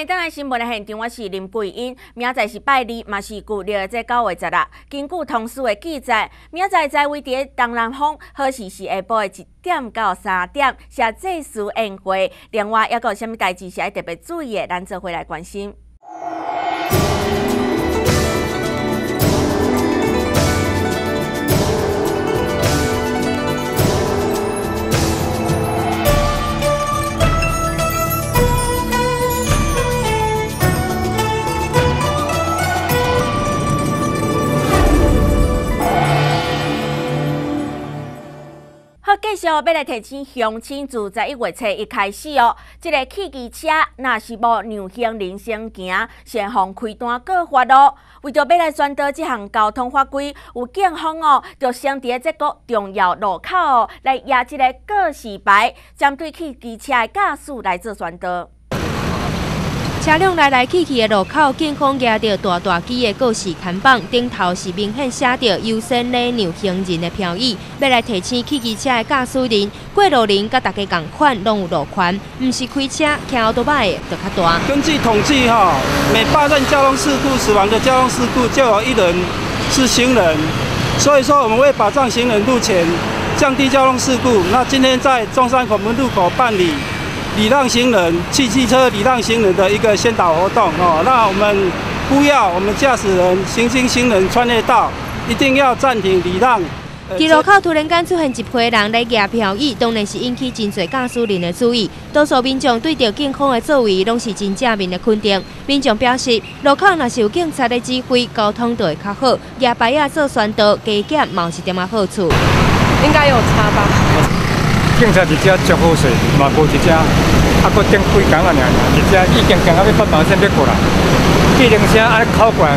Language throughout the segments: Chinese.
迎登来新闻的现场，我是林桂英。明仔是拜二，嘛是旧历这九月十六。根据同事的记载，明仔在位伫东南方，好时是下晡的一点到三点，是祭祀宴会。另外，还有啥物代志是爱特别注意的，咱做回来关心。继续要来提醒乡亲，自十一月初一开始哦，这个汽机车若是无让行人先行，先防开单过法咯。为着要来宣导即项交通法规，有警方哦，就先伫即个重要路口哦，来压这个告示牌，针对汽机车的驾驶来做宣导。车辆来来去去的路口，警方压着大大机的告示看板，顶头是明显写着优先礼让行人的标语，要来提醒汽机车的驾驶人，过路人甲大家共款，拢有路权，毋是开车骑奥多摆的就较大。根据统计，哈，每八件交通事故死亡的交通事故就有一人是行人，所以说我们为保障行人路权，降低交通事故，那今天在中山口门路口办理。礼让行人、汽汽车礼让行人的一个先导活动哦，那我们不要我们驾驶人、行经行人穿越道，一定要暂停礼让。在路口突然间出现一批人来夹票椅，当然是引起真侪驾驶人的注意。多数民众对着警方的作为，拢是真正面的肯定。民众表示，路口若是有警察的指挥，交通就会较好。夹牌啊做宣导，加减嘛是点啊好处。应该有差吧。警察一只足好势，嘛无一只，啊，搁顶几工啊，尔尔，一只已经行到要八毛线要过来，计程车爱考关，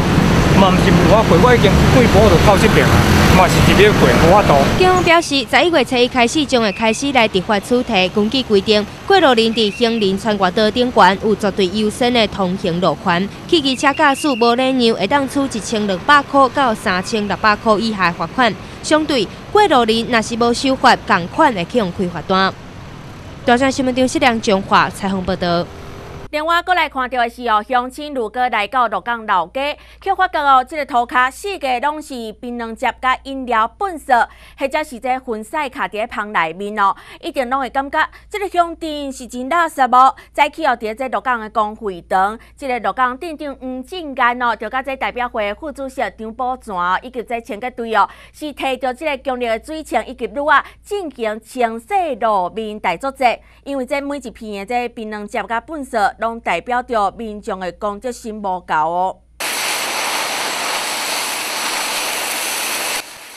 嘛毋是无法过，我已经几步就靠这边啊，嘛是直接过，无法度。警方表示，十一月初一开始，将会开始来执法处理，根据规定，过路人伫行人穿越道顶关有绝对优先的通行路权，汽机车驾驶无礼让，会当处一千六百块到三千六百块以下罚款。相对过路人，若是无收罚，共款会启用开罚单。大山新闻电视梁中华采访报道。另外，过来看到的是哦，乡亲如果来到鹿港老家，却发觉哦，这个涂骹四个拢是槟榔汁加饮料本色，或者是这粉彩卡伫旁内面哦，一定拢会感觉这个乡镇是真垃圾无。再去哦，伫这鹿港的公会堂，这个鹿港镇长黄进干哦，就甲这代表会副主席张宝全以及这清洁队哦，是摕着这个强烈的水枪以及卤啊，进行清洗路面大作战，因为这每一片的这槟榔汁加本色。拢代表着民众的公德心无够哦。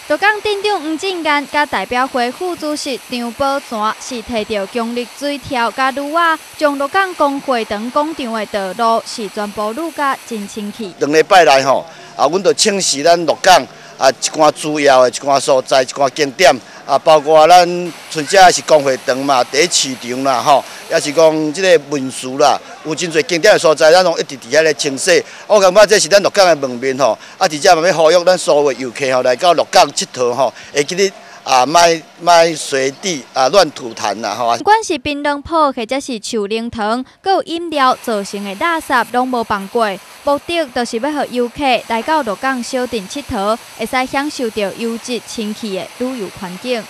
独港镇长黄进干甲代表会副主席张宝泉是摕着强力水条甲卤啊，将鹿港公会堂广场的道路是全部卤甲真清气。两礼拜来吼，啊，阮就清洗咱鹿港啊一寡主要的一寡所在一寡景点。啊，包括咱春节是工会堂嘛，第一市场啦，吼，也是讲即个民俗啦，有真侪景点的所在，咱拢一直伫遐咧清洗。我感觉这是咱鹿港的门面吼，啊，直接嘛要呼吁咱所有游客吼来到鹿港佚佗吼，会记得。啊，卖卖随地啊乱吐痰呐，吼！不管是槟榔铺或者是树灵藤，佮有饮料造成的垃圾，拢无放过。目的就是要让游客来到鹿港小镇佚佗，会使享受到优质清气的旅游环境。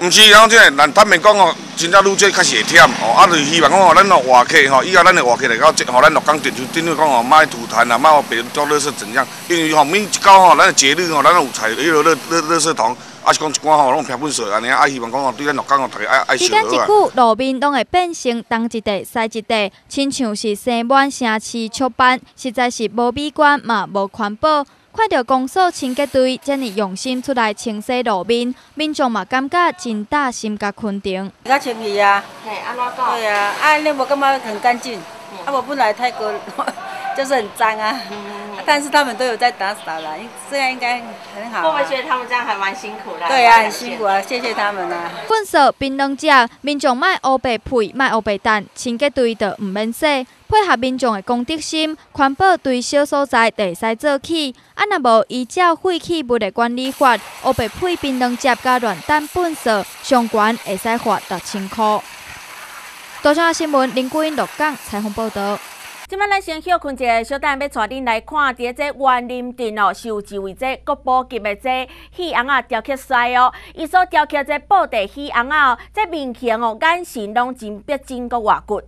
毋是讲即个，咱坦白讲哦，真正愈做较是会忝哦。啊，就是希望讲哦，咱的游客吼，以后咱的游客来到即吼，咱鹿港镇就等于讲哦，卖吐痰啊，卖哦别丢垃圾怎样？因为吼每一到吼，咱的节日吼，咱有采迄个垃垃垃圾桶。啊，是讲一寡吼，拢平分数安尼啊，希望讲吼，对咱鹿港吼，大家爱爱惜好啊。一句，路面拢会变成东一地西一地，亲像是生满城市雀斑，实在是无美观嘛，无环保。看到公所清洁队这么用心出来清洗路面，民众嘛感觉真大心甲肯定。较清气啊，嘿，安怎讲？对啊，啊，你无感觉很干净？啊，无本来泰国就是很脏啊。但是他们都有在打扫了，这样应该很好。会不会觉得他们这样还蛮辛苦的？对啊，很辛苦啊，谢谢他们啊。粪扫槟榔汁，民众卖乌白配，卖乌白蛋，清洁队的唔免洗，配合民众的公德心，环保对小所在会使做起。啊，若无依照废弃物的管理法，乌白配槟榔汁加乱蛋粪扫，相关会使罚六千块。多少新闻林桂英鹿港采访报道。今晚咱先休困一下，小等要带恁来看伫这园林镇哦，是有一位这国宝级的这喜昂啊雕刻师哦，伊所雕刻这布袋喜昂啊，这面型哦，眼神拢真逼真个外骨。